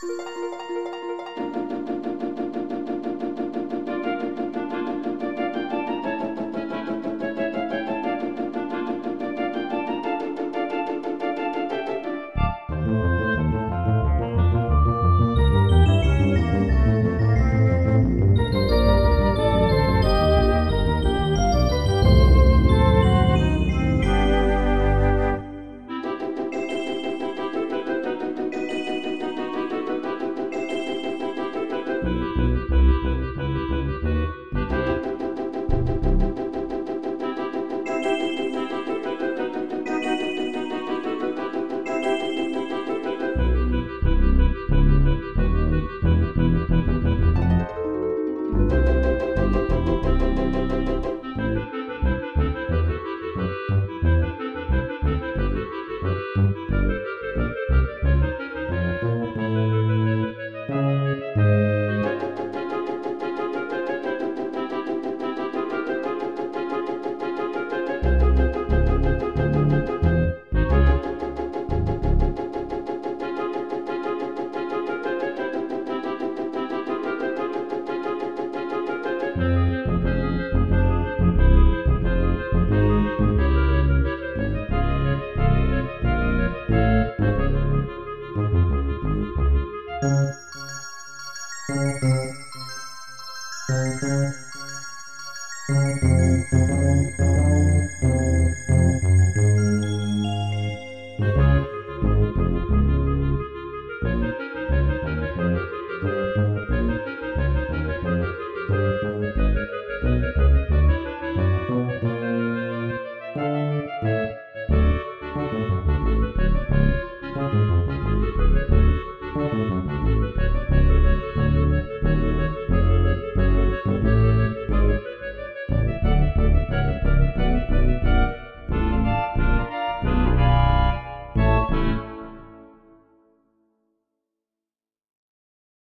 Música Música